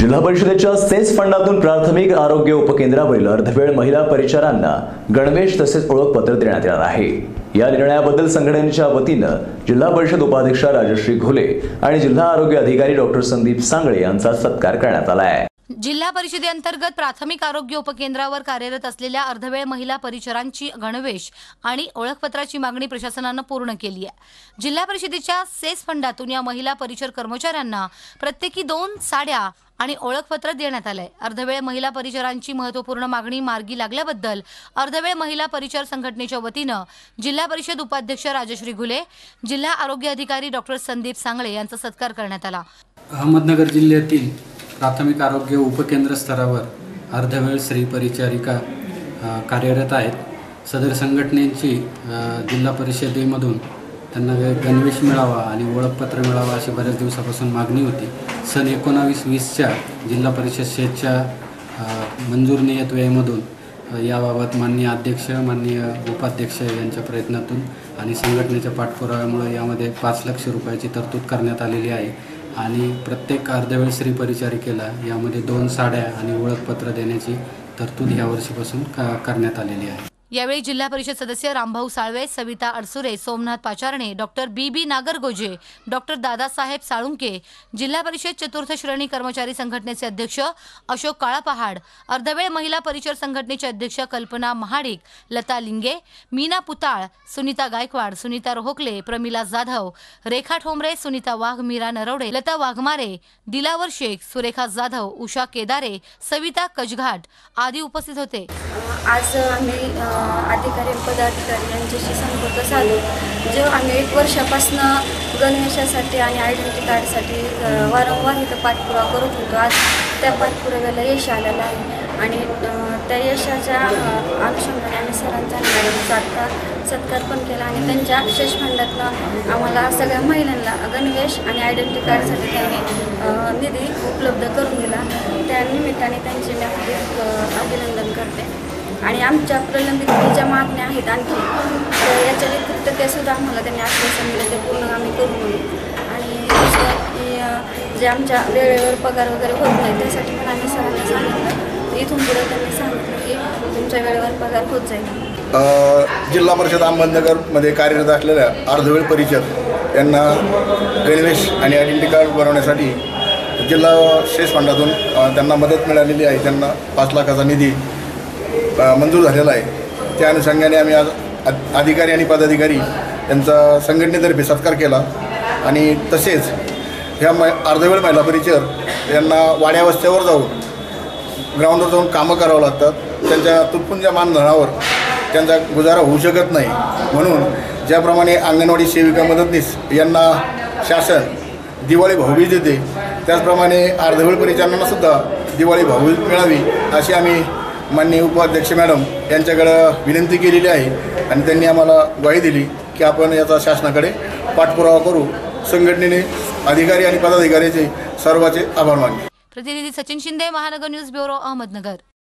जिल्हा परिषदेच्या सेस फंडातून प्राथमिक आरोग्य उपकेंद्रावरील अर्धवेळ महिला परिचारांना गणवेश तसेच ओळखपत्र देण्यात येणार आहे. या निर्णयाबद्दल संघटनेच्या वतीनं जिल्हा परिषद उपाध्यक्षा राजश्री घोले आणि जिल्हा आरोग्य अधिकारी डॉक्टर संदीप सांगळे यांचा सत्कार करण्यात आला आहे. जिल्हा परिषदेअंतर्गत प्राथमिक आरोग्य उपकेंद्रावर कार्यरत असलेल्या अर्धवेळ महिला परिचरांची गणवेश आणि ओळखपत्राची मागणी प्रशासनानं पूर्ण केली आहे. जिल्हा परिषदेच्या सेस फंडातून या महिला परिचर कर्मचाऱ्यांना प्रत्येकी दोन साड्या आणि ओळखपत्र देण्यात आलंय. अर्धवेळ महिला परिचरांची महत्त्वपूर्ण मागणी मार्गी लागल्याबद्दल अर्धवेळ महिला परिचर संघटनेच्या वतीनं जिल्हा परिषद उपाध्यक्ष राजश्री घुले जिल्हा आरोग्य अधिकारी डॉक्टर संदीप सांगळे यांचा सत्कार करण्यात आला. अहमदनगर जिल्ह्यातील प्राथमिक आरोग्य उपकेंद्र स्तरावर अर्धवेळ स्त्री परिचारिका कार्यरत आहेत. सदर संघटनेची जिल्हा परिषदेमधून त्यांना गणवेश मिळावा आणि ओळखपत्र मिळावा अशी बऱ्याच दिवसापासून मागणी होती. सन एकोणावीस वीसच्या जिल्हा परिषद शेतच्या मंजूर नियतव्ययमधून याबाबत माननीय अध्यक्ष माननीय उपाध्यक्ष यांच्या प्रयत्नातून आणि संघटनेच्या पाठपुराव्यामुळे यामध्ये पाच लक्ष रुपयाची तरतूद करण्यात आलेली आहे. आणि प्रत्येक अर्धवेळ श्री परिचारिकेला यामध्ये दोन साड्या आणि ओळखपत्र देण्याची तरतूद यावर्षीपासून का करण्यात आलेली आहे. यावेळी जिल्हा परिषद सदस्य Rambhau Salve Savita Adsure Somnath Pacharane doctor B B Nagargoje doctor Dadasaheb Salunke जिल्हा परिषद चतुर्थ श्रेणी कर्मचारी संघटनेचे अध्यक्ष अशोक काळापहाड अर्धवेळ महिला परिचर संघटनेचे अध्यक्ष कल्पना महाडिक लता लिंगे मीना पुताळ सुनीता गायकवाड सुनीता रोहकले प्रमिला जाधव रेखा ठोंबरे सुनीता वाघ मीरा नरवडे लता वाघमारे दिलावर शेख सुरेखा जाधव उषा केदारे सविता कजघाट आदी उपस्थित होते. आज आम्ही अधिकारी पदाधिकारी यांच्याशी संपर्क साधून जो आम्ही एक वर्षापासून गणवेशासाठी आणि आयडेंटिटी कार्डसाठी वारंवार इथं पाठपुरावा करत होतो. आज त्या पाठपुराव्याला यश आलेलं आहे. आणि त्या यशाच्या अनुषंगाने आम्ही सरांचा आणि मॅडमचा आत्ता सत्कार पण केला आणि त्यांच्या शेष फंडातनं आम्हाला सगळ्या महिलांना गणवेश आणि आयडेंटिटी कार्डसाठी त्यांनी निधी उपलब्ध करून दिला. त्या निमित्ताने त्यांचे मी अभिनंदन करते. आणि आमच्या प्रलंबित ज्या मागण्या आहेत आणखी. तर याच्या व्यतिरिक्त ते सुद्धा आम्हाला त्यांनी आश्वासन दिलं ते पूर्ण आम्ही करू म्हणून. आणि दुसरं की जे आमच्या वेळेवर पगार वगैरे होत नाही त्यासाठी पण आम्ही सरांना सांगितलं. इथून पुढे त्यांनी सांगितलं की तुमच्या वेळेवर पगार होत जाईल जिल्हा परिषद अहमदनगरमध्ये कार्यरत असलेल्या अर्धवेळ परिषद यांना गणवेश आणि आयडेंटिटी कार्ड बनवण्यासाठी जिल्हा शेष फंडातून त्यांना मदत मिळालेली आहे. त्यांना पाच लाखाचा निधी मंजूर झालेला आहे. त्या अनुषंगाने आम्ही आज अधिकारी आणि पदाधिकारी यांचा संघटनेतर्फे सत्कार केला आणि तसेच ह्या म अर्धवेळ महिला परिचर यांना वाड्या वस्त्यावर जाऊन ग्राउंडवर जाऊन कामं करावं लागतात. त्यांच्या तुटपुंज मानधनावर त्यांचा गुजारा होऊ शकत नाही. म्हणून ज्याप्रमाणे अंगणवाडी सेविका मदतनीस यांना शासन दिवाळी भाऊबीज देते त्याचप्रमाणे अर्धवेळ परिचारांनासुद्धा दिवाळी भाऊबीज मिळावी अशी आम्ही माननीय उपाध्यक्ष मॅडम यांच्याकडं विनंती केलेली आहे आणि त्यांनी आम्हाला ग्वाही दिली की आपण याचा शासनाकडे पाठपुरावा करू. संघटनेने अधिकारी आणि पदाधिकाऱ्याचे सर्वाचे आभार मानले. प्रतिनिधी सचिन शिंदे महानगर न्यूज ब्युरो अहमदनगर.